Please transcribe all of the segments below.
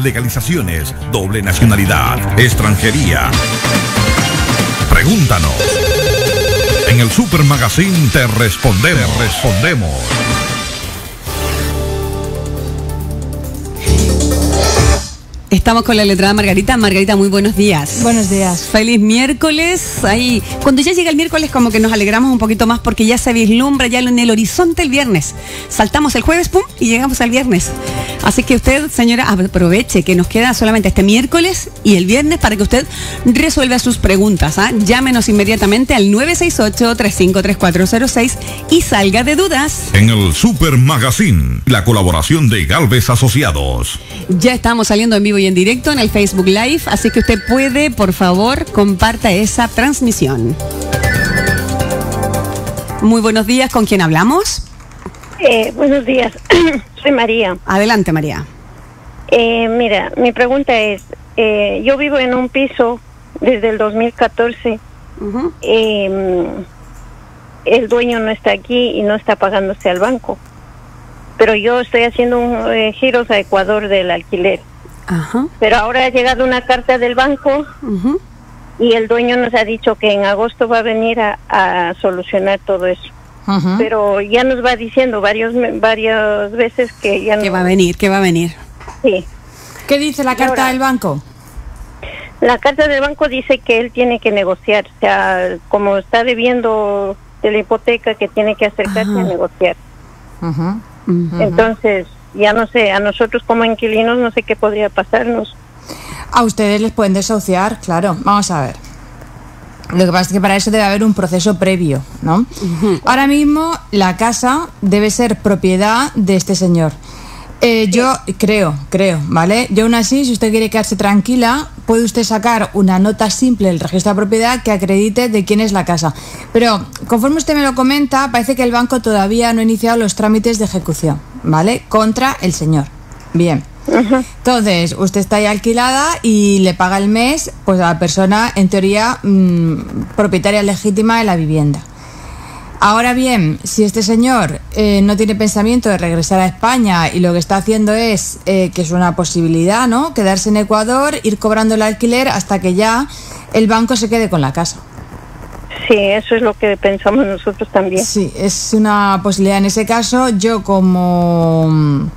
legalizaciones, doble nacionalidad, extranjería. Pregúntanos. En el Super Magazine te respondemos. Te respondemos. Estamos con la letrada Margarita. Margarita, muy buenos días. Buenos días. Feliz miércoles. Ahí, cuando ya llega el miércoles, como que nos alegramos un poquito más porque ya se vislumbra ya en el horizonte el viernes. Saltamos el jueves, pum, y llegamos al viernes. Así que usted, señora, aproveche que nos queda solamente este miércoles y el viernes para que usted resuelva sus preguntas. ¿ah? Llámenos inmediatamente al 968-353406 y salga de dudas. En el Super Magazine, la colaboración de Galvez Asociados. Ya estamos saliendo en vivo y en directo en el Facebook Live, así que usted puede, por favor, comparta esa transmisión. Muy buenos días, ¿con quién hablamos? Eh, buenos días, soy María. Adelante, María. Eh, mira, mi pregunta es, eh, yo vivo en un piso desde el 2014. Em, el dueño no está aquí y no está pagándose al banco. Pero yo estoy haciendo un eh, giros a Ecuador del alquiler. Ajá. Pero ahora ha llegado una carta del banco y el dueño nos ha dicho que en agosto va a venir a, a solucionar todo eso. Pero ya nos va diciendo varios, me- varias veces que ya no... Que va a venir, que va a venir. Sí. ¿Qué dice la carta ahora- del banco? La carta del banco dice que él tiene que negociar, o sea, como está debiendo de la hipoteca, que tiene que acercarse Ajá. a negociar. Ujú. Entonces, ya no sé, a nosotros como inquilinos no sé qué podría pasarnos. A ustedes les pueden desahuciar, claro. Vamos a ver. Lo que pasa es que para eso debe haber un proceso previo, ¿no? Ahora mismo la casa debe ser propiedad de este señor. Eh, yo creo, creo, ¿vale? Yo aún así, si usted quiere quedarse tranquila, puede usted sacar una nota simple del registro de propiedad que acredite de quién es la casa. Pero conforme usted me lo comenta, parece que el banco todavía no ha iniciado los trámites de ejecución, ¿vale? Contra el señor. Bien. Entonces, usted está ahí alquilada y le paga el mes pues a la persona, en teoría, mm, propietaria legítima de la vivienda. Ahora bien, si este señor eh, no tiene pensamiento de regresar a España y lo que está haciendo es, eh, que es una posibilidad, ¿no? Quedarse en Ecuador, ir cobrando el alquiler hasta que ya el banco se quede con la casa. Sí, eso es lo que pensamos nosotros también. Sí, es una posibilidad. En ese caso, yo como,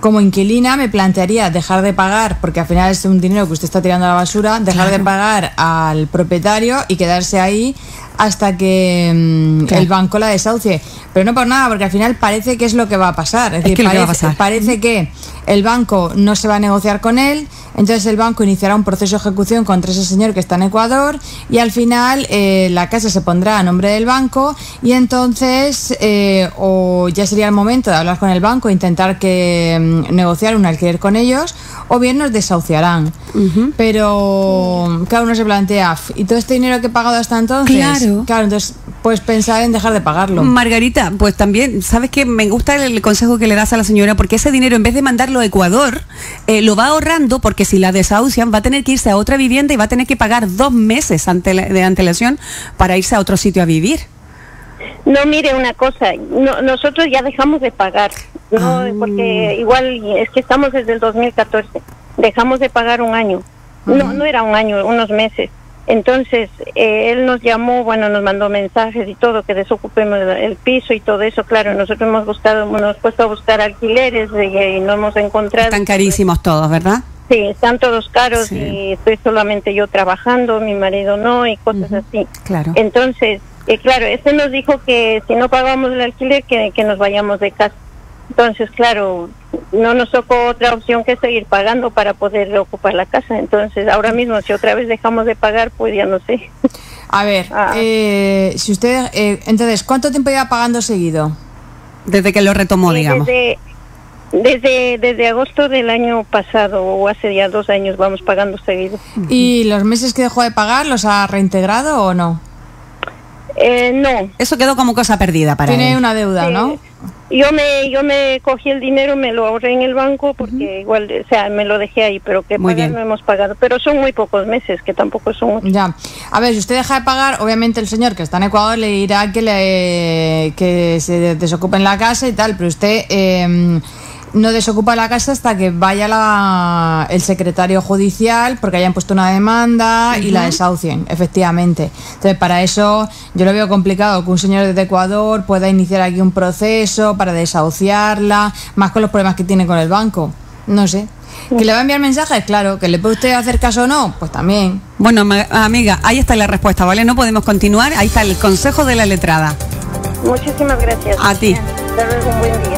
como inquilina me plantearía dejar de pagar, porque al final es un dinero que usted está tirando a la basura, dejar de pagar al propietario y quedarse ahí hasta que mm, el banco la desahucie. Pero no por nada, porque al final parece que es lo que va a pasar. Es, Es decir, que que va a parece, pasar. parece que el banco no se va a negociar con él, entonces el banco iniciará un proceso de ejecución contra ese señor que está en Ecuador y al final eh, la casa se pondrá a nombre del banco y entonces eh, o ya sería el momento de hablar con el banco e intentar que mm, negociar un alquiler con ellos o bien nos desahuciarán. Pero cada uno se plantea, "F, ¿y todo este dinero que he pagado hasta entonces? Claro. Claro, entonces pues pensar en dejar de pagarlo. Margarita, pues también, ¿sabes qué? Me gusta el consejo que le das a la señora porque ese dinero, en vez de mandarlo a Ecuador, eh, lo va ahorrando porque si la desahucian va a tener que irse a otra vivienda y va a tener que pagar dos meses ante la- de antelación para irse a otro sitio a vivir. No, mire una cosa, no, nosotros ya dejamos de pagar, no, Ah. porque igual es que estamos desde el 2014, dejamos de pagar un año, no, no era un año, unos meses. Entonces, eh, él nos llamó, bueno, nos mandó mensajes y todo, que desocupemos el, el piso y todo eso. Claro, nosotros hemos buscado, nos hemos puesto a buscar alquileres y, y no hemos encontrado. Están carísimos todos, ¿verdad? Sí, están todos caros Sí. y estoy solamente yo trabajando, mi marido no y cosas así. Claro. Entonces, eh, claro, este nos dijo que si no pagamos el alquiler, que, que nos vayamos de casa. Entonces, claro, no nos tocó otra opción que seguir pagando para poder ocupar la casa. Entonces, ahora mismo, si otra vez dejamos de pagar, pues ya no sé. A ver, Ah. eh, si usted, eh, entonces, ¿cuánto tiempo lleva pagando seguido? Desde que lo retomó, digamos. Desde, desde, desde agosto del año pasado, o hace ya dos años, vamos pagando seguido. ¿Y los meses que dejó de pagar los ha reintegrado o no? Eh, no, Eso quedó como cosa perdida para Tiene él. una deuda, Sí. ¿no? Yo me, yo me cogí el dinero, me lo ahorré en el banco porque igual, o sea, me lo dejé ahí, pero que Muy pagar bien. no hemos pagado. Pero son muy pocos meses, que tampoco son muchos. Ya. A ver, si usted deja de pagar, obviamente el señor que está en Ecuador le dirá que le que se desocupe en la casa y tal, pero usted eh, no desocupa la casa hasta que vaya la- el secretario judicial porque hayan puesto una demanda y la desahucien, efectivamente. Entonces, para eso yo lo veo complicado que un señor desde Ecuador pueda iniciar aquí un proceso para desahuciarla, más con los problemas que tiene con el banco. No sé. ¿Que le va a enviar mensajes? Claro. ¿Que le puede usted hacer caso o no? Pues también. Bueno, amiga, ahí está la respuesta, ¿vale? No podemos continuar. Ahí está el consejo de la letrada. Muchísimas gracias. A ti. Luego, un buen día.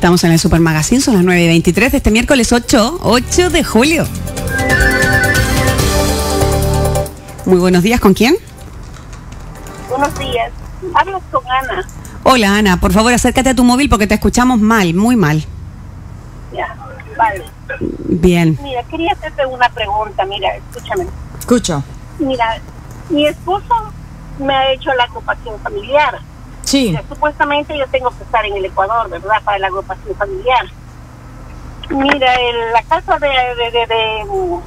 Estamos en el Super Magazine, son las 9 y 23 de este miércoles 8, 8 de julio. Muy buenos días, ¿con quién? Buenos días. Hablas con Ana. Hola Ana, por favor acércate a tu móvil porque te escuchamos mal, muy mal. Ya, vale. Bien. Mira, quería hacerte una pregunta. Mira, escúchame. Escucho. Mira, mi esposo me ha hecho la agrupación familiar. Sí. Supuestamente yo tengo que estar en el Ecuador, ¿verdad? Para la agrupación familiar. Mira, el- la casa de, de, de, de-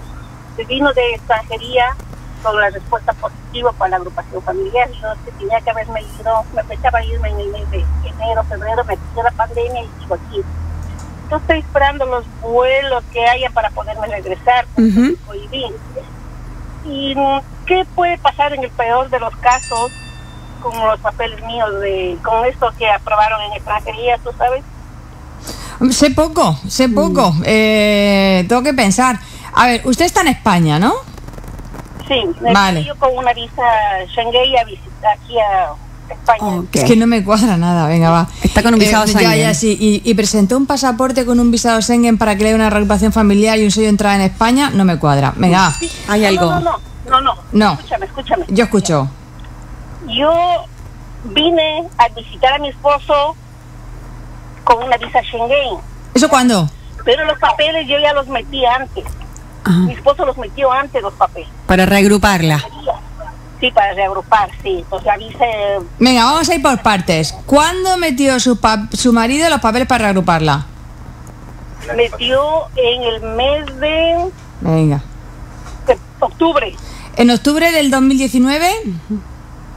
de vino de extranjería con la respuesta positiva para la agrupación familiar. Yo que tenía que haberme ido, me pensaba irme en el mes de enero, febrero, me pidió la pandemia y sigo aquí. Yo estoy esperando los vuelos que haya para poderme regresar. Ujú. prohibí. ¿Y mm, qué puede pasar en el peor de los casos con los papeles míos, de con esto que aprobaron en extranjería, tú sabes? Sé poco, sé poco. Eh, tengo que pensar. A ver, usted está en España, ¿no? Sí, me Vale. yo con una visa Schengen a visitar aquí a España. Ok. Es que no me cuadra nada, venga, va. Está con un visado Ya, Schengen. ya, sí. Y, y presentó un pasaporte con un visado Schengen para que le dé una reagrupación familiar y un sello de entrada en España, no me cuadra. Venga, va. Hay No, algo. No, no, no, no, No. Escúchame, escúchame. yo escucho. Yo vine a visitar a mi esposo con una visa Schengen, ¿Eso cuándo? pero los papeles yo ya los metí antes. Ajá. Mi esposo los metió antes los papeles. Para reagruparla. Sí, para reagrupar, sí. La visa eh, Venga, vamos a ir por partes. ¿Cuándo metió su, pa- su marido los papeles para reagruparla? metió en el mes de, Venga. de octubre. ¿En octubre del 2019?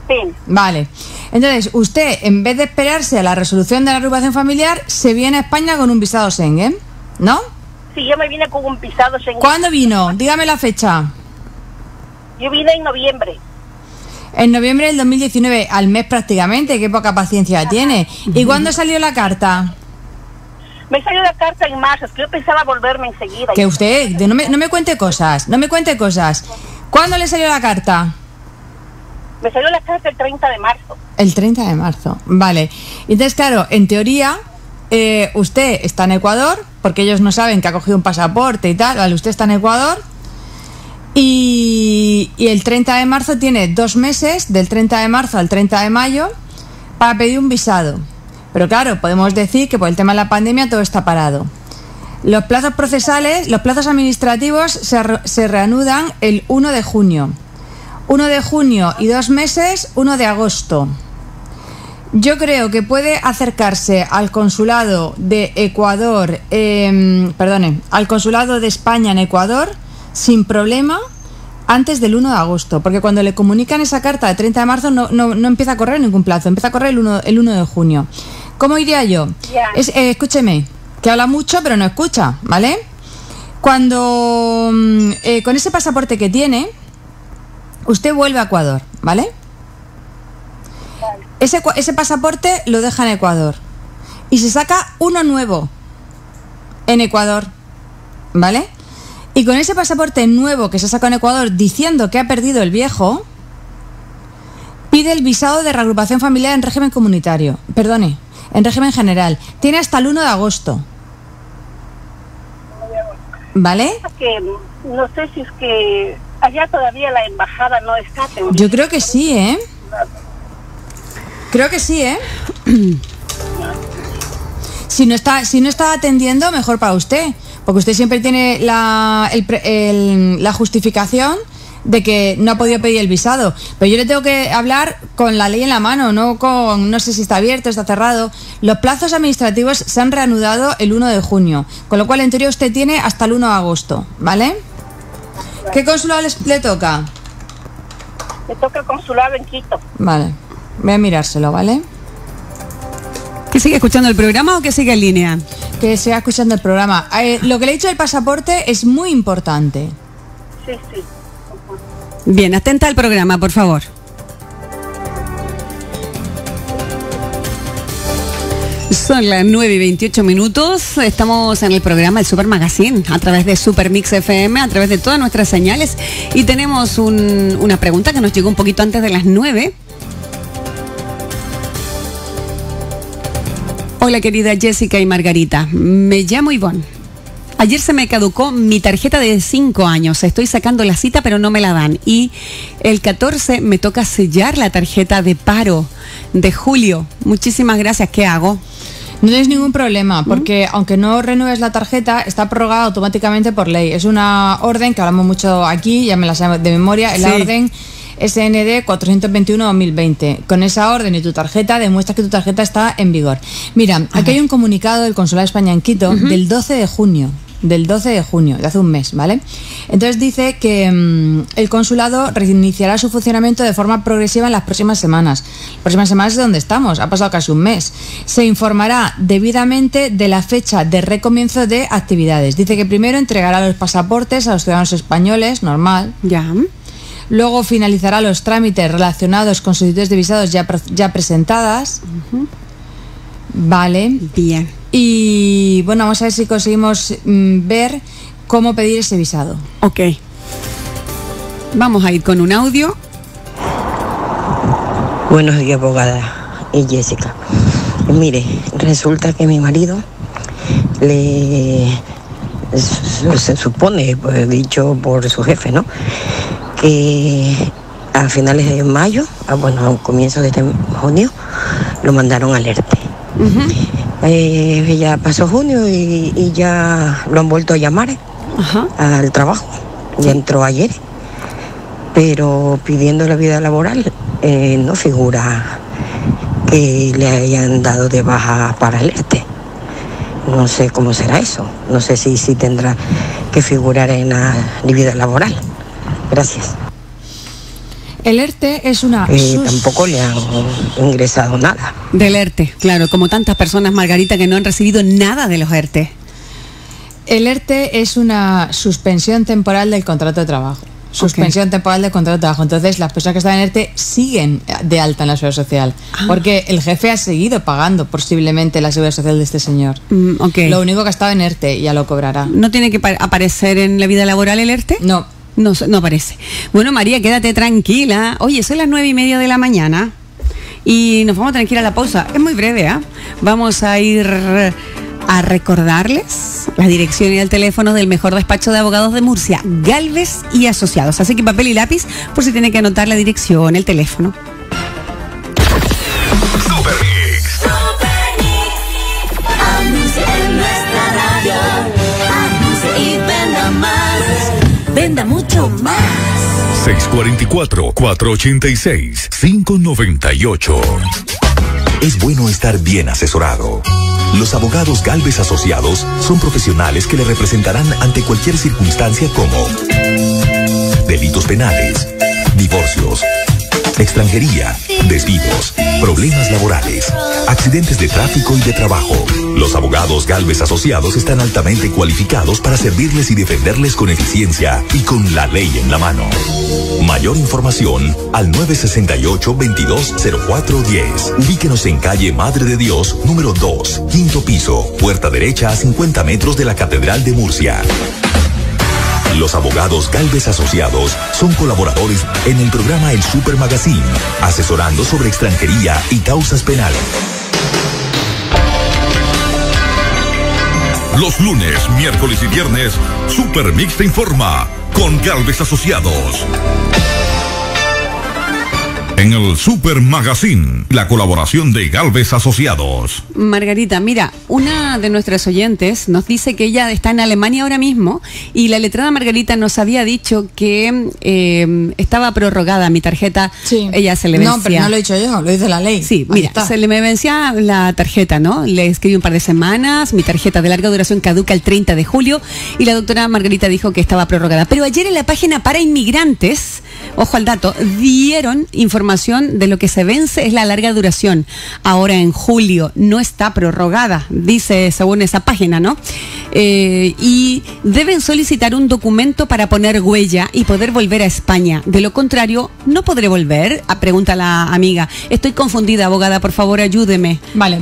Sí. Vale. Entonces, usted, en vez de esperarse a la resolución de la agrupación familiar, se viene a España con un visado Schengen, ¿no? Sí, yo me vine con un pisado Schengen. ¿Cuándo vino? Dígame la fecha. Yo vine en noviembre. En noviembre del 2019, al mes prácticamente, qué poca paciencia tiene. ¿Y cuándo salió la carta? Me salió la carta en marzo, es que yo pensaba volverme enseguida. Que usted, no me, no me cuente cosas, no me cuente cosas. ¿Cuándo le salió la carta? Me salió la carta el 30 de marzo. El 30 de marzo, vale. Entonces, claro, en teoría, eh, usted está en Ecuador, porque ellos no saben que ha cogido un pasaporte y tal, vale, usted está en Ecuador. Y, el 30 de marzo tiene dos meses, del 30 de marzo al 30 de mayo, para pedir un visado. Pero claro, podemos decir que por el tema de la pandemia todo está parado. Los plazos procesales, los plazos administrativos se, se reanudan el 1 de junio. 1 de junio y dos meses, 1 de agosto. Yo creo que puede acercarse al consulado de Ecuador, em, perdone, al consulado de España en Ecuador sin problema antes del 1 de agosto, porque cuando le comunican esa carta de 30 de marzo no, no, no empieza a correr ningún plazo, empieza a correr el 1, el 1 de junio. ¿Cómo iría yo? Es, eh, escúcheme, que habla mucho pero no escucha, ¿vale? Cuando mm, eh, con ese pasaporte que tiene, usted vuelve a Ecuador, ¿vale? Ese, ese pasaporte lo deja en Ecuador y se saca uno nuevo en Ecuador, ¿vale? Y con ese pasaporte nuevo que se saca en Ecuador diciendo que ha perdido el viejo, pide el visado de reagrupación familiar en régimen comunitario, perdone, en régimen general. Tiene hasta el 1 de agosto. ¿Vale? Que no sé si es que allá todavía la embajada no está. Yo creo que sí, ¿eh? Creo que sí, ¿eh? Si no está, si no está atendiendo, mejor para usted. Porque usted siempre tiene la, el el- la justificación de que no ha podido pedir el visado. Pero yo le tengo que hablar con la ley en la mano, no con, no sé si está abierto, está cerrado. Los plazos administrativos se han reanudado el 1 de junio, con lo cual en teoría usted tiene hasta el 1 de agosto, ¿vale? ¿Qué consulado les- le toca? Me toca el consulado en Quito. Vale, voy a mirárselo, ¿vale? ¿Que sigue escuchando el programa o que sigue en línea? Que siga escuchando el programa. Eh, lo que le he dicho del pasaporte es muy importante. Sí, sí. Bien, atenta al programa, por favor. Son las 9 y 28 minutos. Estamos en el programa El Super Magazine a través de Super Mix FM, a través de todas nuestras señales. Y tenemos un- una pregunta que nos llegó un poquito antes de las 9. Hola, querida Jessica y Margarita. Me llamo Ivonne. Ayer se me caducó mi tarjeta de 5 años. Estoy sacando la cita, pero no me la dan. Y el 14 me toca sellar la tarjeta de paro de julio. Muchísimas gracias. ¿Qué hago? No tienes ningún problema, porque aunque no renueves la tarjeta, está prorrogada automáticamente por ley. Es una orden que hablamos mucho aquí, ya me la sé de memoria, es la orden SND 421-2020. Con esa orden y tu tarjeta demuestras que tu tarjeta está en vigor. Mira, aquí hay un comunicado del Consulado de España en Quito del 12 de junio. Del 12 de junio, de hace un mes, ¿vale? Entonces dice que mm, el consulado reiniciará su funcionamiento de forma progresiva en las próximas semanas. Las próximas semanas es donde estamos, ha pasado casi un mes. Se informará debidamente de la fecha de recomienzo de actividades. Dice que primero entregará los pasaportes a los ciudadanos españoles, normal. Ya. Luego finalizará los trámites relacionados con solicitudes de visados ya, pre- ya presentadas. Vale. Bien. Y bueno, vamos a ver si conseguimos mm, ver cómo pedir ese visado. Ok. Vamos a ir con un audio. Buenos días, abogada y Jessica. Mire, resulta que mi marido le se, supone, pues, dicho por su jefe, ¿no? Que a finales de mayo, ah, bueno, a comienzos de este junio, lo mandaron al ERTE. Eh, ya pasó junio y, y ya lo han vuelto a llamar ¿eh? Ajá. al trabajo. Ya entró ayer, pero pidiendo la vida laboral eh, no figura que le hayan dado de baja para el ERTE. No sé cómo será eso. No sé si, si tendrá que figurar en la vida laboral. Gracias. El ERTE es una... Sus- tampoco le han ingresado nada. Del ERTE, claro, como tantas personas, Margarita, que no han recibido nada de los ERTE. El ERTE es una suspensión temporal del contrato de trabajo. Suspensión temporal del contrato de trabajo. Entonces, las personas que están en ERTE siguen de alta en la seguridad social. Ah. Porque el jefe ha seguido pagando posiblemente la seguridad social de este señor. Mm, ok. Lo único que ha estado en ERTE ya lo cobrará. ¿No tiene que pa- aparecer en la vida laboral el ERTE? No. No, no aparece. Bueno, María, quédate tranquila. Oye, son las nueve y media de la mañana y nos vamos a tener que ir a la pausa. Es muy breve, ¿ah? Vamos a ir a recordarles la dirección y el teléfono del mejor despacho de abogados de Murcia, Galvez y Asociados. Así que papel y lápiz por si tiene que anotar la dirección, el teléfono. 644-486-598. Es bueno estar bien asesorado. Los abogados Galvez Asociados son profesionales que le representarán ante cualquier circunstancia como delitos penales, divorcios, extranjería, despidos, problemas laborales, accidentes de tráfico y de trabajo. Los abogados Galvez Asociados están altamente cualificados para servirles y defenderles con eficiencia y con la ley en la mano. Mayor información al 968-220410. Ubíquenos en calle Madre de Dios, número 2, quinto piso, puerta derecha a 50 metros de la Catedral de Murcia. Los abogados Galvez Asociados son colaboradores en el programa El Super Magazine, asesorando sobre extranjería y causas penales. Los lunes, miércoles y viernes, Super Mix te informa con Galvez Asociados. En el Super Magazine, la colaboración de Galvez Asociados. Margarita, mira, una de nuestras oyentes nos dice que ella está en Alemania ahora mismo y la letrada Margarita nos había dicho que eh, estaba prorrogada mi tarjeta. Sí. Ella se le vencía. No, pero no lo he dicho yo, lo dice la ley. Sí, Ahí mira, está. se le me vencía la tarjeta, ¿no? Le escribí un par de semanas, mi tarjeta de larga duración caduca el 30 de julio y la doctora Margarita dijo que estaba prorrogada. Pero ayer en la página para inmigrantes ojo al dato, dieron información de lo que se vence es la larga duración. Ahora en julio no está prorrogada, dice según esa página, ¿no? Eh, y deben solicitar un documento para poner huella y poder volver a España. De lo contrario, no podré volver. Ah, pregunta la amiga. Estoy confundida, abogada, por favor, ayúdeme. Vale.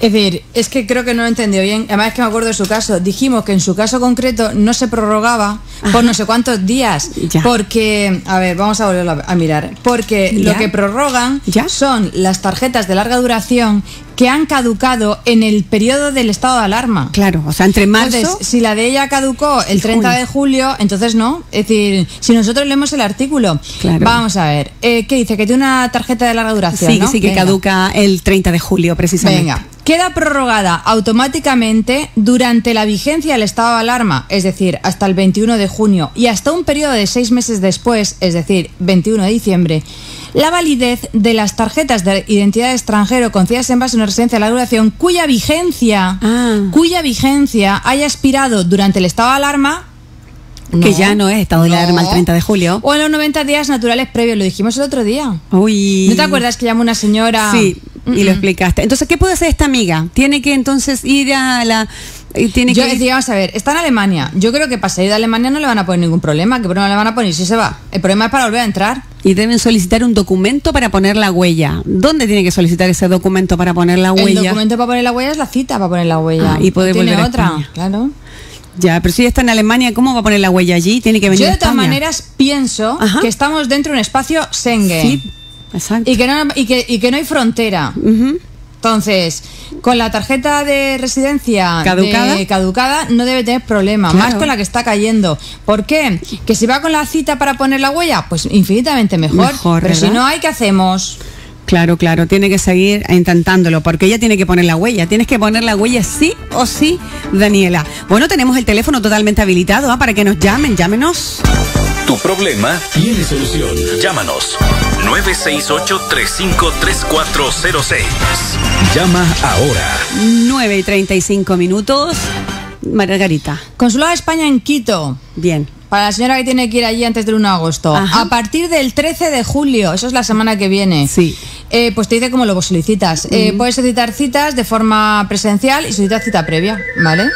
Es decir, es que creo que no lo he entendido bien. Además es que me acuerdo de su caso. Dijimos que en su caso concreto no se prorrogaba por no sé cuántos días. Ya. Porque, a ver, vamos a volverlo a, a mirar. Porque Ya. lo que prorrogan Ya. son las tarjetas de larga duración que han caducado en el periodo del estado de alarma. Claro, o sea, entre marzo. Entonces, si la de ella caducó el Y 30 junio. de julio, entonces no. Es decir, si nosotros leemos el artículo, Claro. vamos a ver. eh, ¿Qué dice? Que tiene una tarjeta de larga duración. sí, ¿no? sí, que Venga. caduca el 30 de julio, precisamente. Venga, queda prorrogada automáticamente durante la vigencia del estado de alarma, es decir, hasta el 21 de junio y hasta un periodo de seis meses después, es decir, 21 de diciembre, la validez de las tarjetas de identidad de extranjero concedidas en base a una residencia de larga duración cuya vigencia, Ah. cuya vigencia haya expirado durante el estado de alarma. Que ya no es estado de alarma el 30 de julio. O en los 90 días naturales previos, lo dijimos el otro día. Uy. ¿No te acuerdas que llamó una señora? Sí, y lo explicaste. Entonces, ¿qué puede hacer esta amiga? Tiene que entonces ir a la. Tiene Yo que. decía, vamos a ver, está en Alemania. Yo creo que para salir de Alemania no le van a poner ningún problema. ¿Qué problema le van a poner si se va? El problema es para volver a entrar. Y deben solicitar un documento para poner la huella. ¿Dónde tiene que solicitar ese documento para poner la El huella? documento para poner la huella es la cita para poner la huella. Ah, y No tiene volver a otra, España. claro. Ya, pero si ella está en Alemania, ¿cómo va a poner la huella allí? Tiene que venir Yo de todas maneras pienso Ajá. que estamos dentro de un espacio Schengen. Sí, exacto. Y que, no, y, que, y que no hay frontera. Entonces, con la tarjeta de residencia ¿Caducada? de- caducada no debe tener problema, Claro. más con la que está cayendo. ¿Por qué? Que si va con la cita para poner la huella, pues infinitamente mejor. Mejor, Pero si no hay, ¿qué hacemos? Claro, claro, tiene que seguir intentándolo, porque ella tiene que poner la huella. Tienes que poner la huella sí o sí, Daniela. Bueno, tenemos el teléfono totalmente habilitado ¿ah? para que nos llamen, llámenos. Tu problema tiene solución. Llámanos 968-353406. Llama ahora. 9 y 35 minutos. Margarita, Consulado de España en Quito. bien. Para la señora que tiene que ir allí antes del 1 de agosto. Ajá. A partir del 13 de julio, eso es la semana que viene. Sí. Eh, pues te dice cómo lo solicitas. Eh, puedes solicitar citas de forma presencial y solicitar cita previa, ¿vale?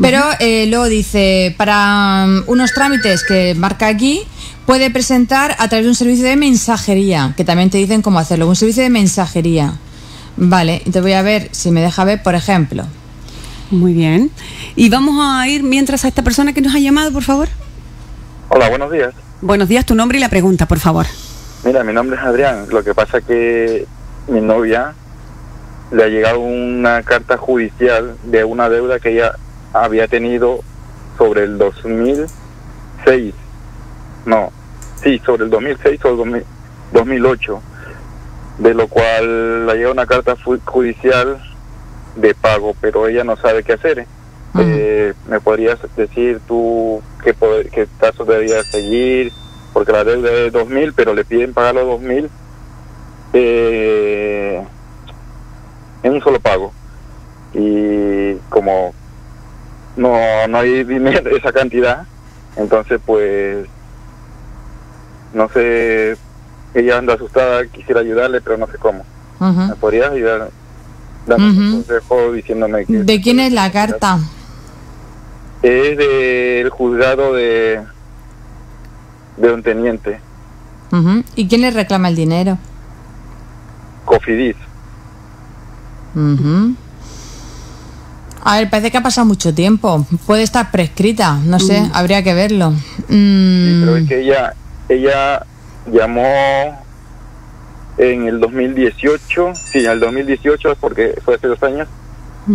Pero eh, luego dice, para mm, unos trámites que marca aquí, puede presentar a través de un servicio de mensajería, que también te dicen cómo hacerlo, un servicio de mensajería. Vale, entonces voy a ver si me deja ver, por ejemplo. Muy bien. Y vamos a ir mientras a esta persona que nos ha llamado, por favor. Hola, buenos días. Buenos días, tu nombre y la pregunta, por favor. Mira, mi nombre es Adrián. Lo que pasa que mi novia le ha llegado una carta judicial de una deuda que ella había tenido sobre el 2006. No, sí, sobre el 2006 o el 2000 2008. De lo cual le llega una carta judicial de pago, pero ella no sabe qué hacer. Eh, ¿Me podrías decir tú qué, poder- qué caso debería seguir? Porque la deuda es de 2.000, pero le piden pagar los 2.000 eh, en un solo pago. Y como no, no hay dinero de esa cantidad, entonces pues no sé, ella anda asustada, quisiera ayudarle, pero no sé cómo. Ujú. ¿Me podrías ayudar? Dame un consejo diciéndome que... ¿De quién es la carta? Es del juzgado de, de un teniente. ¿Y quién le reclama el dinero? Cofidis. A ver, parece que ha pasado mucho tiempo. Puede estar prescrita, no sé, Mm. habría que verlo. Sí, Mm, pero es que ella, ella llamó en el 2018, sí, en el 2018, porque fue hace dos años,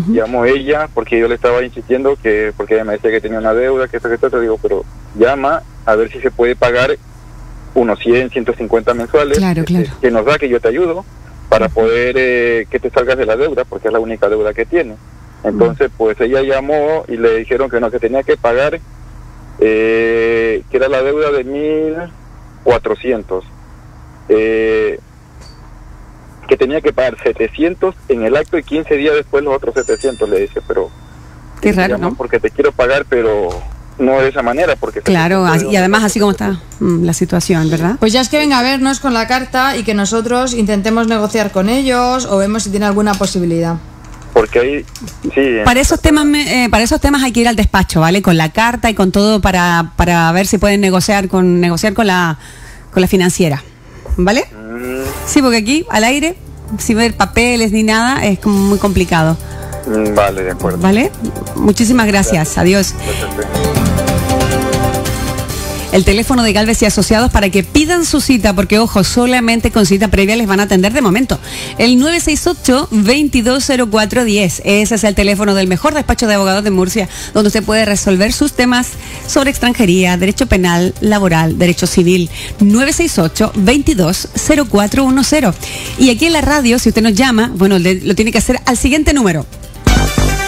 llamó ella porque yo le estaba insistiendo que, porque ella me decía que tenía una deuda, que esto, que esto, te digo, pero llama a ver si se puede pagar unos 100, 150 mensuales, Claro, que- claro. que nos da, que yo te ayudo, para poder eh, que te salgas de la deuda, porque es la única deuda que tiene. Entonces, pues ella llamó y le dijeron que no, que tenía que pagar, eh, que era la deuda de 1.400. Eh, que tenía que pagar 700 en el acto y 15 días después los otros 700, le dice, pero... Qué raro, ¿no? Porque te quiero pagar, pero no de esa manera, porque... Claro, así- y además así como está mm, la situación, ¿verdad? Pues ya es que venga a vernos con la carta y que nosotros intentemos negociar con ellos o vemos si tiene alguna posibilidad. Porque ahí, sí, Para esos temas, me- eh, para esos temas hay que ir al despacho, ¿vale? Con la carta y con todo para, para ver si pueden negociar con negociar con la con la financiera, ¿vale? mm, Sí, porque aquí al aire, sin ver papeles ni nada, es como muy complicado, mm, vale, de acuerdo. ¿vale? Muchísimas gracias, adiós. El teléfono de Galvez y Asociados para que pidan su cita, porque ojo, solamente con cita previa les van a atender de momento. El 968-220410. Ese es el teléfono del mejor despacho de abogados de Murcia, donde usted puede resolver sus temas sobre extranjería, derecho penal, laboral, derecho civil. 968-220410. Y aquí en la radio, si usted nos llama, bueno, lo tiene que hacer al siguiente número.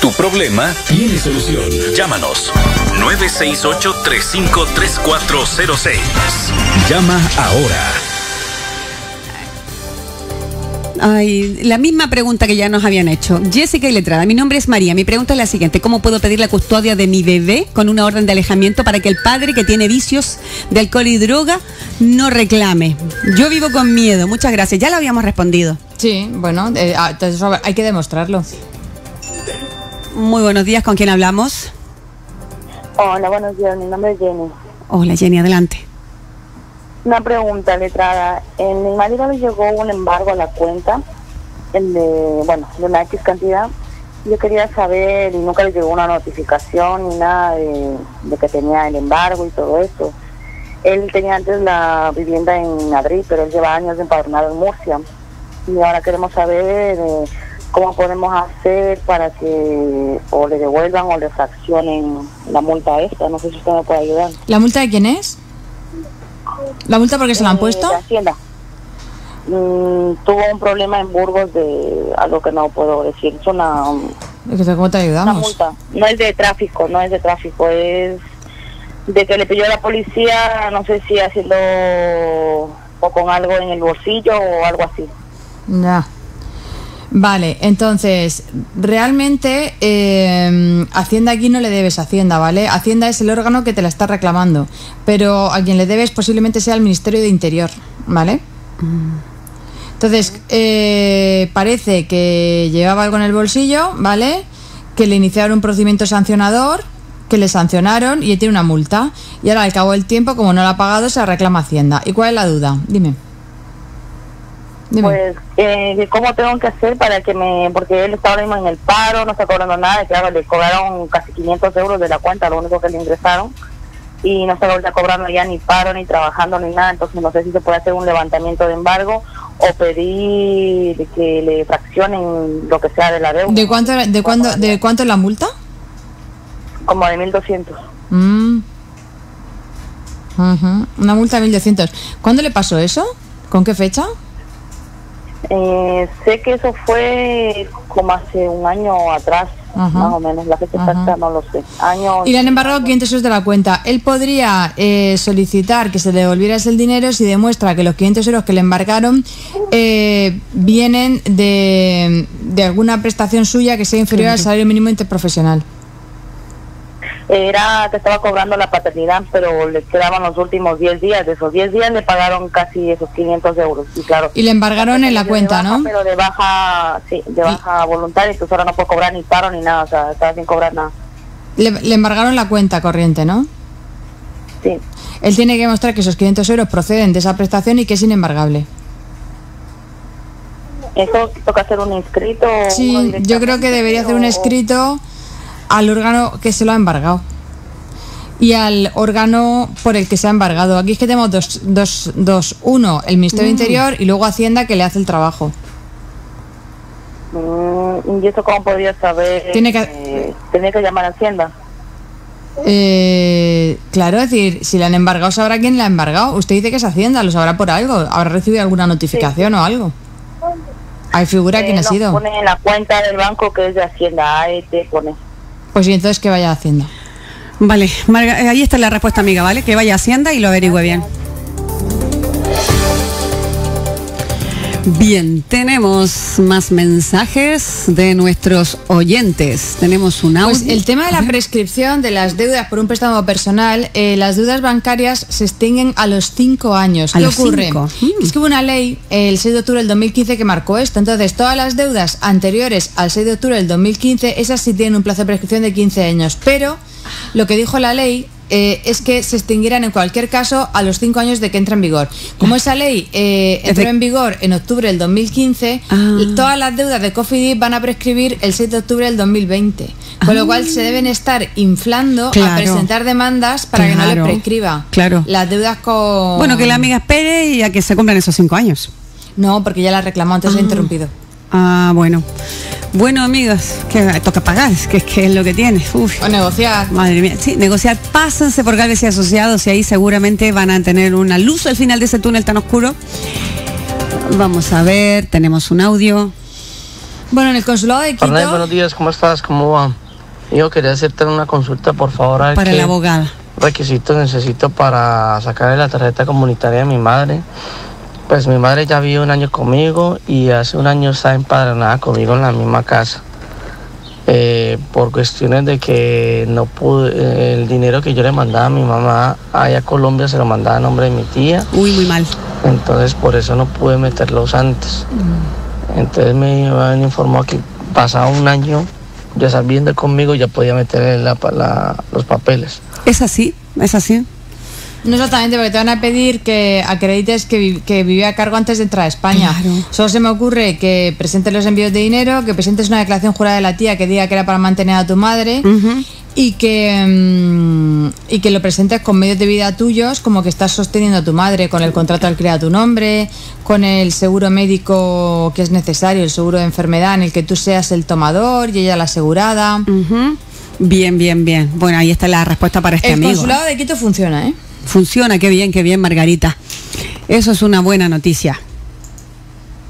Tu problema tiene solución. Llámanos 968-353406. Llama ahora. Ay, la misma pregunta que ya nos habían hecho. Jessica y Letrada, mi nombre es María. Mi pregunta es la siguiente. ¿Cómo puedo pedir la custodia de mi bebé con una orden de alejamiento para que el padre que tiene vicios de alcohol y droga no reclame? Yo vivo con miedo. Muchas gracias. Ya lo habíamos respondido. Sí, bueno, eh, ah, entonces, hay que demostrarlo. Muy buenos días. ¿Con quién hablamos? Hola, buenos días. Mi nombre es Jenny. Hola, Jenny, adelante. Una pregunta, letrada. En mi marido le llegó un embargo a la cuenta, el de, bueno, de una X cantidad. Yo quería saber, y nunca le llegó una notificación ni nada de, de que tenía el embargo y todo eso. Él tenía antes la vivienda en Madrid, pero él lleva años empadronado en Murcia. Y ahora queremos saber eh, cómo podemos hacer para que o le devuelvan o le fraccionen la multa esta. No sé si usted me puede ayudar. ¿La multa de quién es? ¿La multa porque se la han Eh, puesto? de Hacienda. Mm, tuvo un problema en Burgos de algo que no puedo decir. Es una, ¿Cómo te una ayudamos? multa. No es de tráfico, no es de tráfico. Es de que le pidió a la policía, no sé si haciendo o con algo en el bolsillo o algo así. Ya. Vale, entonces, realmente eh, Hacienda aquí no le debes a Hacienda, ¿vale? Hacienda es el órgano que te la está reclamando, pero a quien le debes posiblemente sea el Ministerio de Interior, ¿vale? Entonces, eh, parece que llevaba algo en el bolsillo, ¿vale? Que le iniciaron un procedimiento sancionador, que le sancionaron y tiene una multa. Y ahora, al cabo del tiempo, como no lo ha pagado, se la reclama Hacienda. ¿Y cuál es la duda? Dime. Dime. Pues, eh, ¿cómo tengo que hacer para que me.? Porque él está ahora mismo en el paro, no está cobrando nada, y claro, le cobraron casi 500 euros de la cuenta, lo único que le ingresaron, y no está ahorita cobrando ya ni paro, ni trabajando, ni nada, entonces no sé si se puede hacer un levantamiento de embargo o pedir que le fraccionen lo que sea de la deuda. ¿De cuánto, de, cuándo, ¿De cuánto es la multa? Como de 1200. Mm. Ujú, Una multa de 1.200. ¿Cuándo le pasó eso? ¿Con qué fecha? Eh, sé que eso fue como hace un año atrás, Ajá. más o menos, la fecha Ajá. exacta no lo sé. Año Y le han embargado 500 euros de la cuenta. Él podría eh, solicitar que se le devolviera ese dinero si demuestra que los 500 euros que le embargaron eh, vienen de, de alguna prestación suya que sea inferior al salario mínimo interprofesional. Era que estaba cobrando la paternidad, pero le quedaban los últimos 10 días. De esos 10 días le pagaron casi esos 500 euros. Y claro. Y le embargaron en la cuenta, baja, ¿no? Pero de baja, sí, de baja voluntaria. Entonces ahora no puedo cobrar ni paro ni nada. O sea, estaba sin cobrar nada. Le, le embargaron la cuenta corriente, ¿no? Sí. Él tiene que demostrar que esos 500 euros proceden de esa prestación y que es inembargable. Eso toca hacer un inscrito. Sí, yo creo que debería hacer un o- escrito al órgano que se lo ha embargado y al órgano por el que se ha embargado. Aquí es que tenemos dos, dos, dos. uno, el Ministerio de Mm. Interior y luego Hacienda que le hace el trabajo. Mm, ¿Y eso cómo podría saber? Tiene que- eh, tenía que llamar a Hacienda. Eh, claro, es decir, si le han embargado, sabrá quién le ha embargado. Usted dice que es Hacienda, lo sabrá por algo. Habrá recibido alguna notificación o algo. Ahí figura Eh, quién ha sido. Pone en la cuenta del banco que es de Hacienda, AET, pone. Pues y entonces que vaya a Hacienda. Vale, eh, ahí está la respuesta, amiga, ¿vale? Que vaya a Hacienda y lo averigüe bien. Bien, tenemos más mensajes de nuestros oyentes. Tenemos un audio. Pues el tema de la prescripción de las deudas por un préstamo personal, eh, las deudas bancarias se extinguen a los cinco años. ¿Qué ocurre? Mm. Es que hubo una ley el 6 de octubre del 2015 que marcó esto. Entonces, todas las deudas anteriores al 6 de octubre del 2015, esas sí tienen un plazo de prescripción de 15 años. Pero lo que dijo la ley eh, es que se extinguirán en cualquier caso a los cinco años de que entra en vigor. Como esa ley eh, entró en vigor en octubre del 2015, Ah. todas las deudas de Cofidis van a prescribir el 6 de octubre del 2020. Con lo cual se deben estar inflando Ah. Claro. a presentar demandas para que no les prescriba. Claro. Las deudas con... Bueno, que la amiga espere y a que se cumplan esos cinco años. No, porque ya la reclamó, antes he interrumpido. Ah, bueno. Bueno, amigos, que toca pagar, es que es que es lo que tiene. Uf. O negociar. Madre mía, sí, negociar, pásense por Galvez y Asociados y ahí seguramente van a tener una luz al final de ese túnel tan oscuro. Vamos a ver, tenemos un audio. Bueno, en el consulado de Quito... Arnay, buenos días, ¿cómo estás? ¿Cómo va? Yo quería hacerte una consulta, por favor, a Para la abogada. requisitos necesito para sacarle la tarjeta comunitaria a mi madre. Pues mi madre ya vive un año conmigo y hace un año está empadronada conmigo en la misma casa. Eh, por cuestiones de que no pude, eh, el dinero que yo le mandaba a mi mamá allá a Colombia se lo mandaba a nombre de mi tía. Uy, muy mal. Entonces por eso no pude meterlos antes. Entonces me habían informado que pasado un año, ya sabiendo conmigo, ya podía meter la- la- los papeles. Es así, es así. No exactamente, porque te van a pedir que acredites que, vi- que vivía a cargo antes de entrar a España. Claro. Solo se me ocurre que presentes los envíos de dinero, que presentes una declaración jurada de la tía que diga que era para mantener a tu madre y que mm, y que lo presentes con medios de vida tuyos, como que estás sosteniendo a tu madre con el contrato al crear tu nombre, con el seguro médico que es necesario, el seguro de enfermedad en el que tú seas el tomador y ella la asegurada. Bien, bien, bien. Bueno, ahí está la respuesta para este el amigo. consulado de Quito funciona, ¿eh? Funciona, qué bien, qué bien, Margarita. Eso es una buena noticia.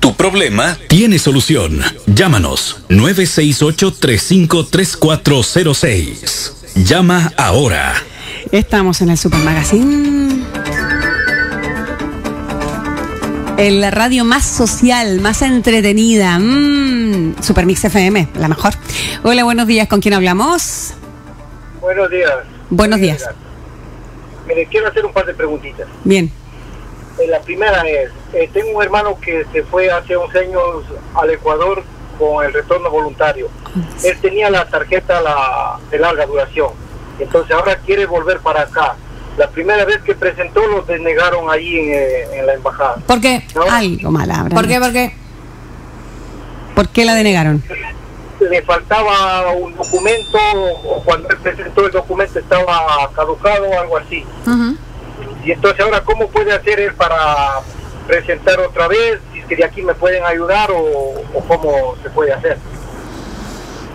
Tu problema tiene solución. Llámanos 968-353406. Llama ahora. Estamos en el Super Magazine. En la radio más social, más entretenida. Mm, Super Mix FM, la mejor. Hola, buenos días. ¿Con quién hablamos? Buenos días. Buenos días. Quiero hacer un par de preguntitas. Bien. Eh, la primera es, eh, tengo un hermano que se fue hace 11 años al Ecuador con el retorno voluntario. Él tenía la tarjeta la, de larga duración, entonces ahora quiere volver para acá. La primera vez que presentó lo denegaron ahí en, eh, en la embajada. ¿Por qué? Algo mal. ¿Por qué? ¿Por qué? ¿Por qué la denegaron? Le faltaba un documento o cuando él presentó el documento estaba caducado o algo así. Y entonces ahora, ¿cómo puede hacer él para presentar otra vez? Si es que de aquí me pueden ayudar o, o cómo se puede hacer.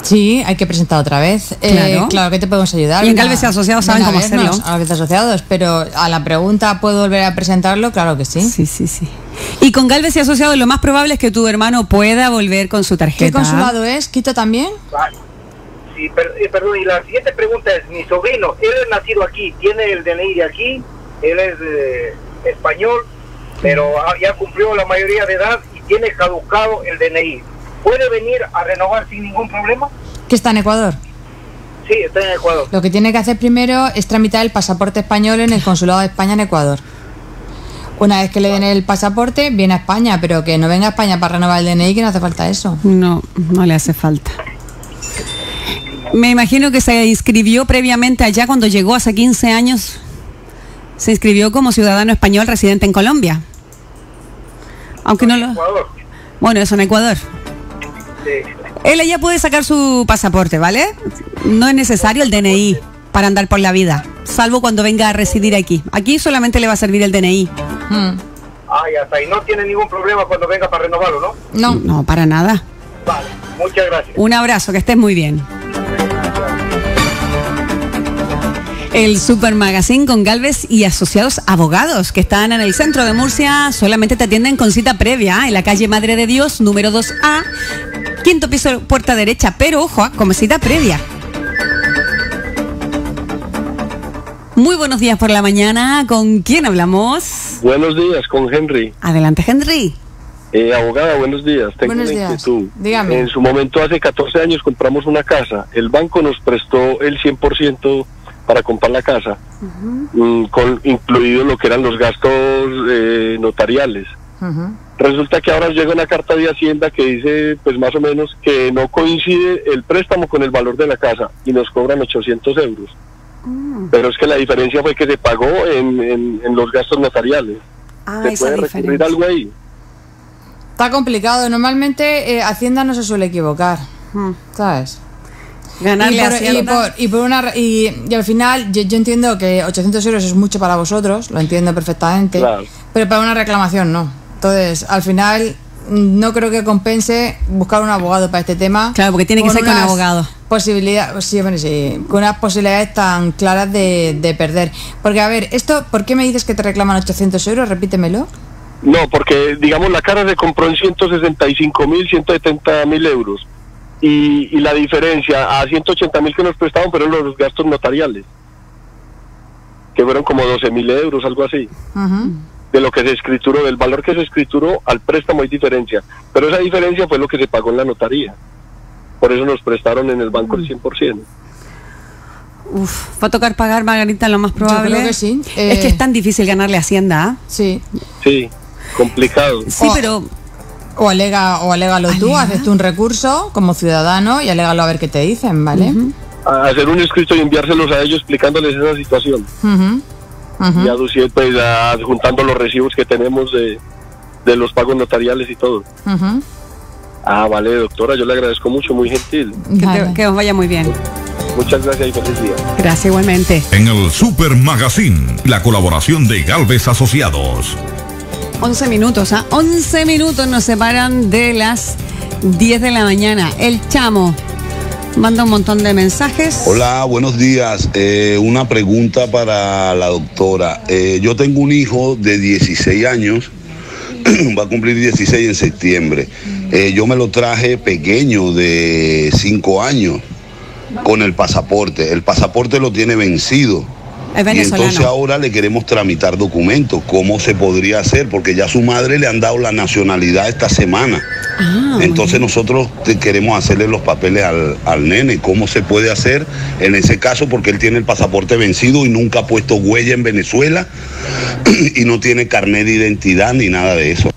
Sí, hay que presentar otra vez. Eh, Claro. claro que te podemos ayudar. Y en Galvez y Asociados saben cómo hacerlo. A Galvez y Asociados, pero a la pregunta, ¿puedo volver a presentarlo? Claro que sí. Sí, sí, sí. Y con Galvez y Asociados lo más probable es que tu hermano pueda volver con su tarjeta. ¿Qué consulado es? ¿Quito también? Vale. Sí, per- eh, perdón, y la siguiente pregunta es, mi sobrino, él es nacido aquí, tiene el DNI de aquí, él es eh, español, pero ya cumplió la mayoría de edad y tiene caducado el DNI. ¿Puede venir a renovar sin ningún problema? ¿Que está en Ecuador? Sí, está en Ecuador. Lo que tiene que hacer primero es tramitar el pasaporte español en el consulado de España en Ecuador. Una vez que le den el pasaporte, viene a España, pero que no venga a España para renovar el DNI, que no hace falta eso. No, no le hace falta. Me imagino que se inscribió previamente allá cuando llegó hace 15 años. Se inscribió como ciudadano español residente en Colombia. Aunque no lo... Ecuador. Bueno, eso en Ecuador. Él allá puede sacar su pasaporte, ¿vale? No es necesario el DNI para andar por la vida, salvo cuando venga a residir aquí. Aquí solamente le va a servir el DNI. Mm. Ah, ya está. Y no tiene ningún problema cuando venga para renovarlo, ¿no? No. No, para nada. Vale. Muchas gracias. Un abrazo, que estés muy bien. El Super Magazine con Galvez y asociados abogados que están en el centro de Murcia solamente te atienden con cita previa en la calle Madre de Dios, número 2A, quinto piso, puerta derecha, pero ojo, ah, como cita previa. Muy buenos días por la mañana. ¿Con quién hablamos? Buenos días, con Henry. Adelante, Henry. Eh, abogada, buenos días. Tengo Buenos una días. inquietud. Dígame. En su momento, hace 14 años, compramos una casa. El banco nos prestó el 100% para comprar la casa, mm, con incluido lo que eran los gastos eh, notariales. Resulta que ahora llega una carta de Hacienda que dice, pues más o menos, que no coincide el préstamo con el valor de la casa y nos cobran 800 euros. Pero es que la diferencia fue que se pagó en, en- en los gastos notariales. Ah, ¿Se esa puede recurrir diferencia. algo ahí? Está complicado. Normalmente eh, Hacienda no se suele equivocar. ¿Sabes? Ganarle y a por, y Hacienda. por- y por una y al final yo, yo entiendo que 800 euros es mucho para vosotros, lo entiendo perfectamente, Claro. pero para una reclamación no. Entonces, al final no creo que compense buscar un abogado para este tema. Claro, porque tiene que ser con abogado. Posibilidades, sí, bueno, sí, con unas posibilidades tan claras de, de perder. Porque, a ver, esto, ¿por qué me dices que te reclaman 800 euros? Repítemelo. No, porque digamos la cara se compró en 165 mil, 170 mil euros. Y, y la diferencia a 180 mil que nos prestaban fueron los gastos notariales, que fueron como 12 mil euros, algo así. De lo que se escrituró, del valor que se escrituró al préstamo hay diferencia. Pero esa diferencia fue lo que se pagó en la notaría. Por eso nos prestaron en el banco el 100%. Uf, va a tocar pagar Margarita lo más probable. creo que sí. es que Eh, es tan difícil ganarle a Hacienda. ¿ah? Sí. Sí, complicado. Sí, pero O alega, o alégalo tú, haces tú un recurso como ciudadano y alégalo a ver qué te dicen, ¿vale? A- hacer un escrito y enviárselos a ellos explicándoles esa situación. Ujú. Ujú. y aducir, pues, adjuntando los recibos que tenemos de, de los pagos notariales y todo. Ujú. Ah, vale, doctora, yo le agradezco mucho, muy gentil. que, te- que os vaya muy bien. Muchas gracias y feliz día. Gracias igualmente. En el Super Magazine, la colaboración de Galvez Asociados. 11 minutos, ¿ah? 11 minutos nos separan de las 10 de la mañana. El chamo manda un montón de mensajes. Hola, buenos días. Eh, una pregunta para la doctora. Eh, yo tengo un hijo de 16 años, va a cumplir 16 en septiembre. Eh, yo me lo traje pequeño de 5 años con el pasaporte. El pasaporte lo tiene vencido. Es Y entonces ahora le queremos tramitar documentos. ¿Cómo se podría hacer? Porque ya a su madre le han dado la nacionalidad esta semana. Ah, Entonces nosotros te- queremos hacerle los papeles al, al nene. ¿Cómo se puede hacer en ese caso? Porque él tiene el pasaporte vencido y nunca ha puesto huella en Venezuela y no tiene carnet de identidad ni nada de eso.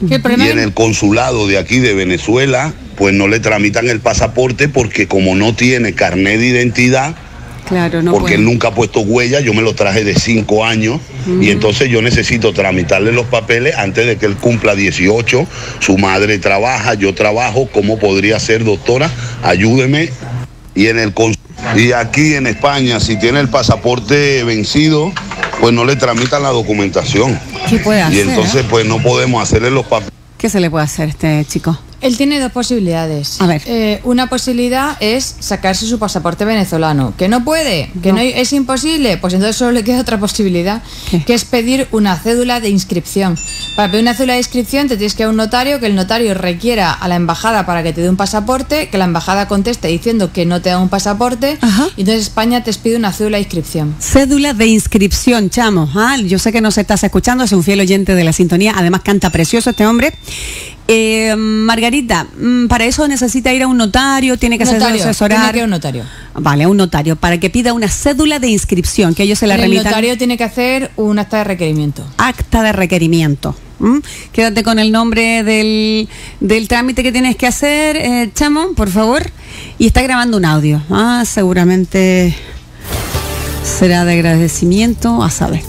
Y en el consulado de aquí de Venezuela, pues no le tramitan el pasaporte porque como no tiene carnet de identidad, Claro, no porque puede. él nunca ha puesto huella, yo me lo traje de cinco años y entonces yo necesito tramitarle los papeles antes de que él cumpla 18. Su madre trabaja, yo trabajo, ¿cómo podría ser, doctora? Ayúdeme. Y en el y aquí en España, si tiene el pasaporte vencido, pues no le tramitan la documentación. ¿Qué puede hacer? Y entonces eh? pues no podemos hacerle los papeles. ¿Qué se le puede hacer a este chico? Él tiene dos posibilidades. A ver. Eh, una posibilidad es sacarse su pasaporte venezolano. ¿Que no puede? ¿Que no. es imposible? Pues entonces solo le queda otra posibilidad, que es pedir una cédula de inscripción. Para pedir una cédula de inscripción te tienes que ir a un notario, que el notario requiera a la embajada para que te dé un pasaporte, que la embajada conteste diciendo que no te da un pasaporte, y entonces España te pide una cédula de inscripción. Cédula de inscripción, chamo. Ah, yo sé que nos estás escuchando, es un fiel oyente de la sintonía. Además, canta precioso este hombre. Eh, Margarita, mm, para eso necesita ir a un notario, tiene que ser Notario, asesorar. tiene que ir a un notario. Vale, a un notario, para que pida una cédula de inscripción, que ellos se la el remitan. notario tiene que hacer un acta de requerimiento. Acta de requerimiento. Quédate con el nombre del, del trámite que tienes que hacer, eh, chamo, por favor. Y está grabando un audio. Ah, seguramente será de agradecimiento, a saber.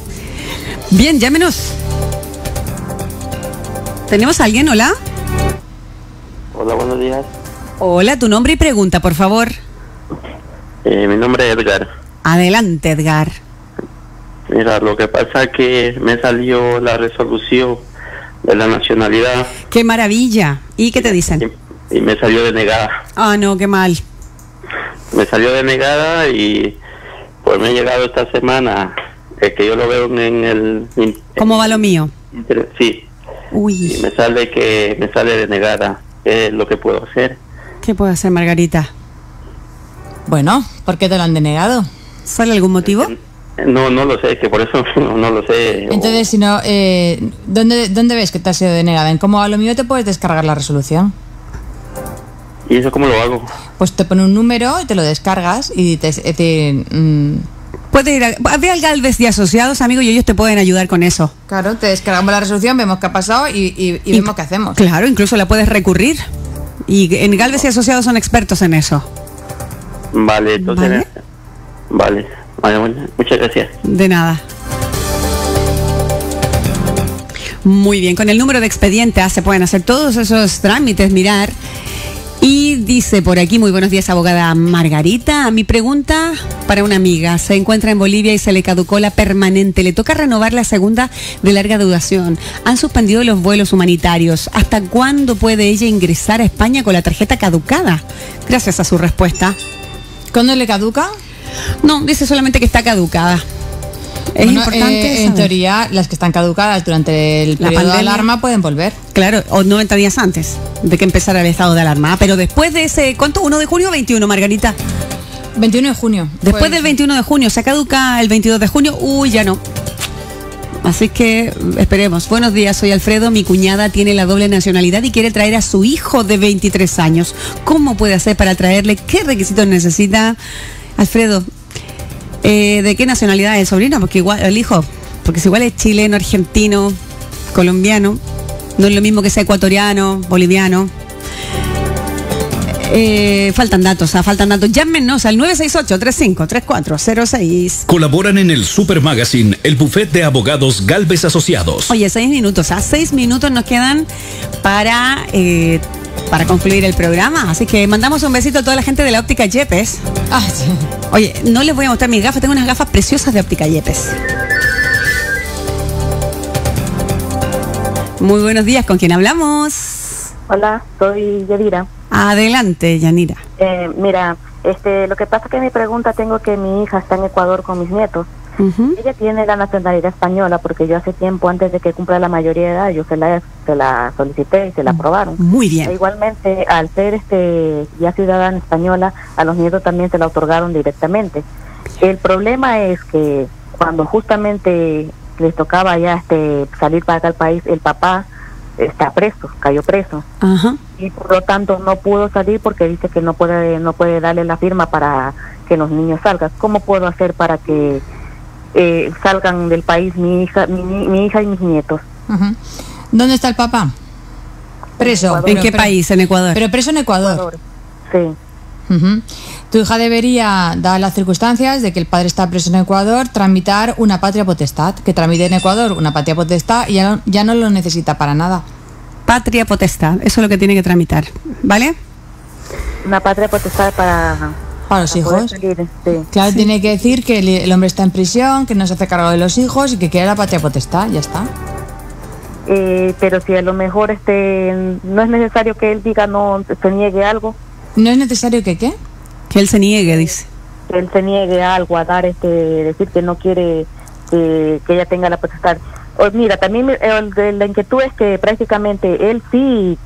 Bien, llámenos. ¿Tenemos a alguien? Hola. Hola, buenos días. Hola, tu nombre y pregunta, por favor. Eh, mi nombre es Edgar. Adelante, Edgar. Mira, lo que pasa es que me salió la resolución de la nacionalidad Qué maravilla. ¿Y qué te dicen? y me salió denegada. Ah, no, qué mal. Me salió denegada y pues me ha llegado esta semana, es que yo lo veo en el... in- ¿Cómo va lo mío? Sí, Uy, y me sale que me sale denegada. ¿Qué es lo que puedo hacer? ¿qué puedo hacer, Margarita? Bueno, ¿por qué te lo han denegado? ¿Sale algún motivo? No, no lo sé, que por eso no, no lo sé. Entonces, si no, eh, ¿dónde, ¿dónde ves que te ha sido denegada? En como a lo mío te puedes descargar la resolución. ¿Y eso cómo lo hago? Pues te pone un número y te lo descargas y te... te, mm, Puede ir a, ve al Galvez y Asociados, amigo, y ellos te pueden ayudar con eso. claro, te descargamos la resolución, vemos qué ha pasado y, y- y vemos qué hacemos. Claro, incluso la puedes recurrir. Y en Galvez y Asociados son expertos en eso. Vale, entonces... Vale. Vale. Vale, muchas gracias. De nada. Muy bien, con el número de expediente se pueden hacer todos esos trámites, mirar. Dice por aquí, muy buenos días, abogada Margarita. Mi pregunta para una amiga. Se encuentra en Bolivia y se le caducó la permanente. Le toca renovar la segunda de larga duración. Han suspendido los vuelos humanitarios. ¿Hasta cuándo puede ella ingresar a España con la tarjeta caducada? Gracias a su respuesta. ¿Cuándo le caduca? No, dice solamente que está caducada. Es Bueno, importante. eh, en teoría, las que están caducadas durante el La periodo de alarma pueden volver. Claro, o 90 días antes de que empezara el estado de alarma. Ah, Pero después de ese, ¿cuánto? ¿1 de junio o 21, Margarita? 21 de junio. Después Pues- del 21 de junio, se caduca el 22 de junio, uy, ya no. Así que mm, esperemos. Buenos días, soy Alfredo. Mi cuñada tiene la doble nacionalidad y quiere traer a su hijo de 23 años. ¿Cómo puede hacer para traerle? ¿Qué requisitos necesita? Alfredo, eh, ¿de qué nacionalidad es el sobrino? Porque igual, el hijo, porque si igual es chileno, argentino, colombiano, no es lo mismo que sea ecuatoriano, boliviano. Eh, faltan datos, ah, faltan datos. Llámenos al 968-353406. Colaboran en el Super Magazine el buffet de abogados Galvez Asociados. Oye, seis minutos, a seis minutos nos quedan para, eh, para concluir el programa. Así que mandamos un besito a toda la gente de la óptica Yepes. Ah, sí. Oye, no les voy a mostrar mis gafas, tengo unas gafas preciosas de óptica Yepes. Muy buenos días, ¿con quién hablamos? Hola, soy Yadira. Adelante, Yanira. Eh, mira, este, lo que pasa que mi pregunta tengo que mi hija está en Ecuador con mis nietos. Ella tiene la nacionalidad española porque yo hace tiempo, antes de que cumpla la mayoría de edad, yo se la, se la solicité y se la aprobaron. Muy bien. E igualmente, al ser este ya ciudadana española, a los nietos también se la otorgaron directamente. El problema es que cuando justamente les tocaba ya este salir para acá al país, el papá está preso, cayó preso Ajá. Y por lo tanto no pudo salir porque dice que no puede no puede darle la firma para que los niños salgan. ¿Cómo puedo hacer para que eh, salgan del país mi hija mi, mi hija y mis nietos? ¿Dónde está el papá? Preso. ¿En qué pero- país? ¿En Ecuador? Pero preso en Ecuador. Sí. Ujú. Tu hija debería, dadas las circunstancias de que el padre está preso en Ecuador, tramitar una patria potestad. Que tramite en Ecuador una patria potestad y ya no, ya no lo necesita para nada. Patria potestad, eso es lo que tiene que tramitar, ¿vale? Una patria potestad para Para los hijos. salir, sí. Claro, tiene que decir que el, el hombre está en prisión, que no se hace cargo de los hijos y que quiere la patria potestad, ya está. Eh, pero si a lo mejor este no es necesario que él diga no se niegue algo, ¿No es necesario que qué? Que él se niegue, dice. que él se niegue algo a dar este decir que no quiere que, que ella tenga la potestad. O, mira, también me- el de la inquietud es que prácticamente él sí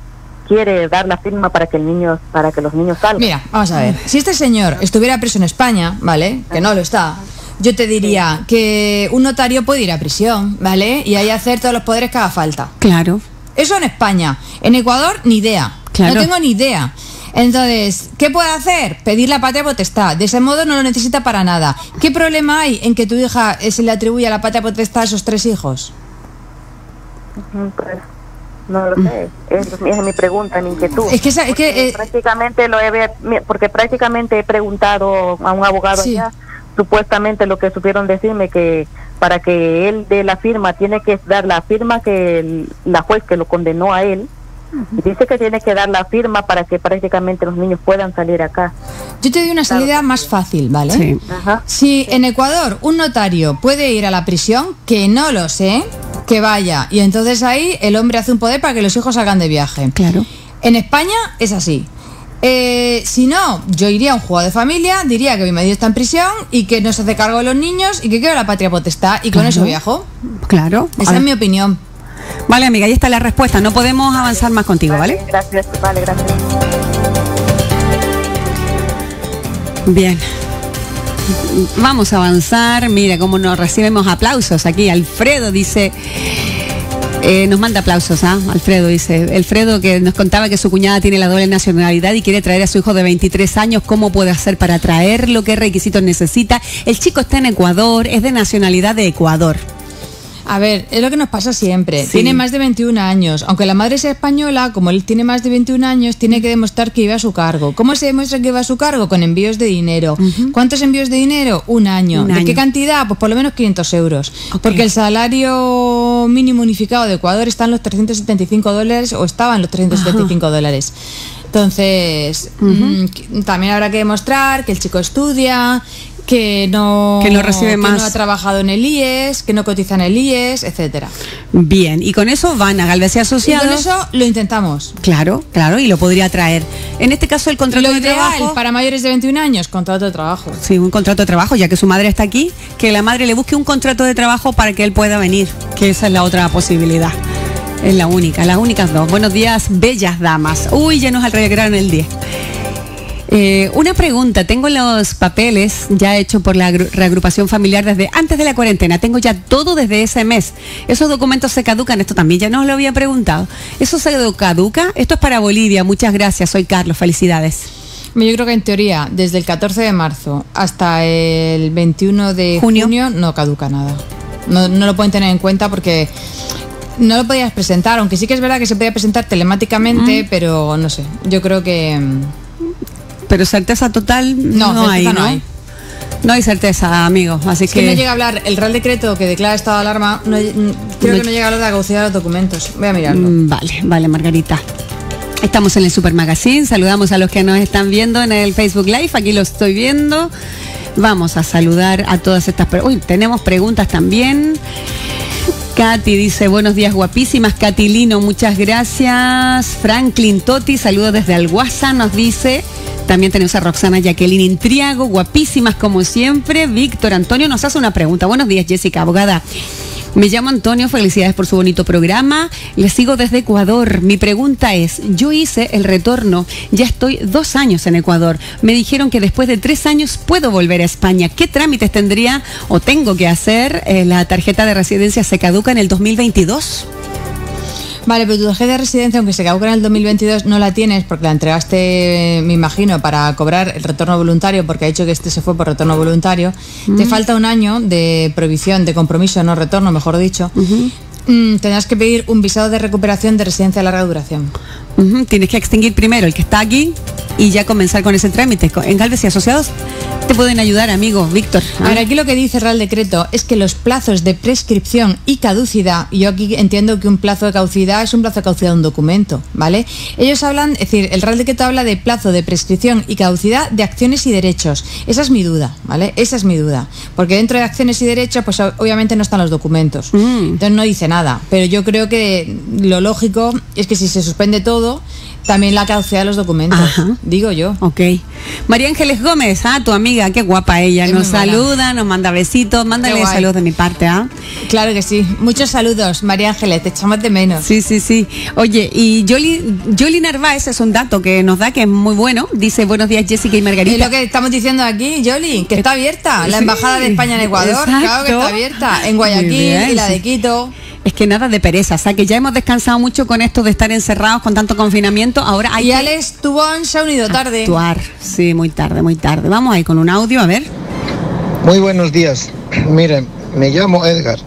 quiere dar la firma para que el niño para que los niños salgan. Mira, vamos a ver. Si este señor estuviera preso en España, ¿vale? Que no lo está. Yo te diría que un notario puede ir a prisión, ¿vale? Y ahí hacer todos los poderes que haga falta. Claro. Eso en España. En Ecuador, ni idea. Claro. No tengo ni idea. Entonces, ¿qué puede hacer? Pedir la patria potestad. De ese modo no lo necesita para nada. ¿Qué problema hay en que tu hija se le atribuya la patria potestad a esos tres hijos? Pues, no lo sé. Esa es es mi pregunta, mi inquietud. Es que esa- es que, eh, prácticamente lo he porque prácticamente he preguntado a un abogado Sí. allá supuestamente lo que supieron decirme que para que él dé la firma tiene que dar la firma que el- la juez que lo condenó a él y dice que tiene que dar la firma para que prácticamente los niños puedan salir acá. Yo te doy una salida más fácil, ¿vale? Sí. Ajá. Si en Ecuador un notario puede ir a la prisión, que no lo sé, que vaya. Y entonces ahí el hombre hace un poder para que los hijos salgan de viaje. Claro. En España es así. Eh, si no, yo iría a un juego de familia, diría que mi marido está en prisión y que no se hace cargo de los niños y que quiero la patria potestad y con Claro. eso viajo. Claro. Esa Ahora- es mi opinión. Vale, amiga, ahí está la respuesta. No podemos avanzar más contigo, ¿vale? Gracias, vale, gracias. Bien. Vamos a avanzar. Mira cómo nos recibimos aplausos aquí. Alfredo dice. eh, nos manda aplausos, ¿ah? Alfredo dice. Alfredo que nos contaba que su cuñada tiene la doble nacionalidad y quiere traer a su hijo de 23 años. ¿Cómo puede hacer para traerlo? ¿Qué requisitos necesita? El chico está en Ecuador, es de nacionalidad de Ecuador. A ver, es lo que nos pasa siempre. Sí. Tiene más de 21 años. Aunque la madre sea española, como él tiene más de 21 años, tiene que demostrar que iba a su cargo. ¿Cómo se demuestra que iba a su cargo? Con envíos de dinero. ¿Cuántos envíos de dinero? Un año. Un ¿De año. qué cantidad? Pues por lo menos 500 euros. Porque el salario mínimo unificado de Ecuador está en los 375 dólares o estaba en los 375 dólares. Entonces, mm, también habrá que demostrar que el chico estudia, que no, Que no recibe más. no ha trabajado en el IES, que no cotiza en el IES, etcétera. Bien, y con eso van a Galvez y Y Asociados. con eso lo intentamos. Claro, claro, y lo podría traer. En este caso, el contrato Lo de ideal trabajo. para mayores de 21 años, contrato de trabajo. Sí, un contrato de trabajo, ya que su madre está aquí, que la madre le busque un contrato de trabajo para que él pueda venir, que esa es la otra posibilidad. Es la única, las únicas dos. Buenos días, bellas damas. Uy, ya nos alegraron el 10. Eh, una pregunta, tengo los papeles ya hechos por la agru- reagrupación familiar desde antes de la cuarentena, tengo ya todo desde ese mes. ¿Esos documentos se caducan? Esto también ya nos lo había preguntado. ¿Eso se caduca? Esto es para Bolivia, muchas gracias, soy Carlos, felicidades. Yo creo que en teoría, desde el 14 de marzo hasta el 21 de Junio. junio, no caduca nada. No, no lo pueden tener en cuenta porque no lo podías presentar, aunque sí que es verdad que se podía presentar telemáticamente, pero no sé. Yo creo que. Pero certeza total No, no, hay, no ¿no? hay. No hay certeza, amigo. Así Es que, que no llega a hablar, el Real Decreto que declara estado de alarma, no- mm, creo que no llega a hablar de la caducidad de los documentos. Voy a mirarlo. Mm, Vale, vale, Margarita. Estamos en el Super Magazine. Saludamos a los que nos están viendo en el Facebook Live. Aquí lo estoy viendo. Vamos a saludar a todas estas personas. Uy, tenemos preguntas también. Katy dice, buenos días guapísimas. Katy Lino, muchas gracias. Franklin Totti, saludos desde Alguasa, nos dice. También tenemos a Roxana Jacqueline Intriago, guapísimas como siempre. Víctor Antonio nos hace una pregunta. Buenos días, Jessica, abogada. Me llamo Antonio, felicidades por su bonito programa. Le sigo desde Ecuador. Mi pregunta es, yo hice el retorno, ya estoy dos años en Ecuador. Me dijeron que después de tres años puedo volver a España. ¿Qué trámites tendría o tengo que hacer? Eh, la tarjeta de residencia se caduca en el 2022. Vale, pero tu tarjeta de residencia, aunque se caduca en el 2022, no la tienes porque la entregaste, me imagino, para cobrar el retorno voluntario, porque ha dicho que este se fue por retorno voluntario. Te Mm. falta un año de provisión, de compromiso, no retorno, mejor dicho. Mm, tendrás que pedir un visado de recuperación de residencia de larga duración. Tienes que extinguir primero el que está aquí y ya comenzar con ese trámite. En Galvez y Asociados te pueden ayudar, amigo Víctor. A ver, aquí lo que dice el Real Decreto es que los plazos de prescripción y caducidad, yo aquí entiendo que un plazo de caducidad es un plazo de caducidad de un documento, ¿vale? Ellos hablan, es decir, el Real Decreto habla de plazo de prescripción y caducidad de acciones y derechos. Esa es mi duda, ¿vale? Esa es mi duda. Porque dentro de acciones y derechos, pues obviamente no están los documentos. Entonces no dice nada. Pero yo creo que lo lógico es que si se suspende todo, también la caducidad de los documentos. Digo yo. Ok. María Ángeles Gómez, ah, tu amiga, qué guapa ella. Es nos saluda, nos manda besitos. Mándale saludos de mi parte, ¿ah? Claro que sí. Muchos saludos, María Ángeles, te echamos de menos. Sí, sí, sí. Oye, y Yoli, Yoli Narváez es un dato que nos da que es muy bueno. Dice, buenos días, Jessica y Es Margarita. lo que estamos diciendo aquí, Yoli, que está abierta. La Sí, Embajada de España en Ecuador, claro que está abierta. En Guayaquil bien, y la de Quito. Es que nada de pereza, o sea que ya hemos descansado mucho con esto de estar encerrados con tanto confinamiento. Ahora hay Y que Alex Tubón se ha unido tarde. actuar. Sí, muy tarde, muy tarde. Vamos ahí con un audio, a ver. Muy buenos días. Miren, me llamo Edgar.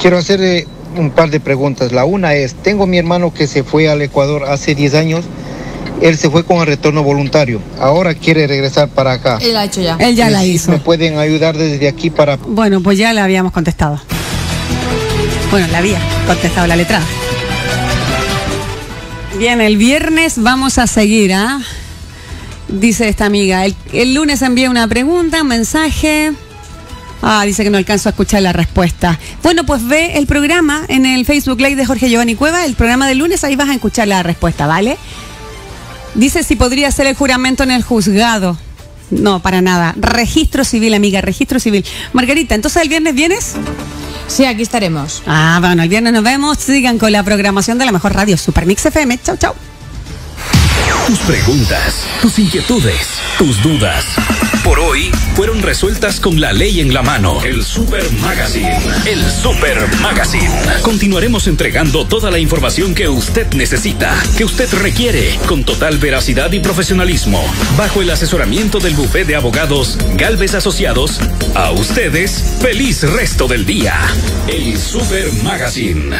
Quiero hacerle un par de preguntas. La una es, tengo mi hermano que se fue al Ecuador hace 10 años. Él se fue con el retorno voluntario. Ahora quiere regresar para acá. Él ha hecho ya. Él ya la hizo. ¿Me pueden ayudar desde aquí para Bueno, pues ya le habíamos contestado. Bueno, le había contestado la letrada. Bien, el viernes vamos a seguir, ¿ah? Dice esta amiga. El, el lunes envía una pregunta, un mensaje. Ah, dice que no alcanzo a escuchar la respuesta. Bueno, pues ve el programa en el Facebook Live de Jorge Giovanni Cueva, el programa del lunes, ahí vas a escuchar la respuesta, ¿vale? Dice si podría hacer el juramento en el juzgado. No, para nada. Registro civil, amiga, registro civil. Margarita, ¿entonces el viernes vienes? Sí, aquí estaremos. Ah, bueno, el viernes nos vemos. Sigan con la programación de la mejor radio, Super Mix FM. Chau, chau. Tus preguntas, tus inquietudes, tus dudas. Por hoy fueron resueltas con la ley en la mano. El Super Magazine. El Super Magazine. Continuaremos entregando toda la información que usted necesita, que usted requiere, con total veracidad y profesionalismo, bajo el asesoramiento del bufete de abogados Galvez Asociados. A ustedes, feliz resto del día. El Super Magazine.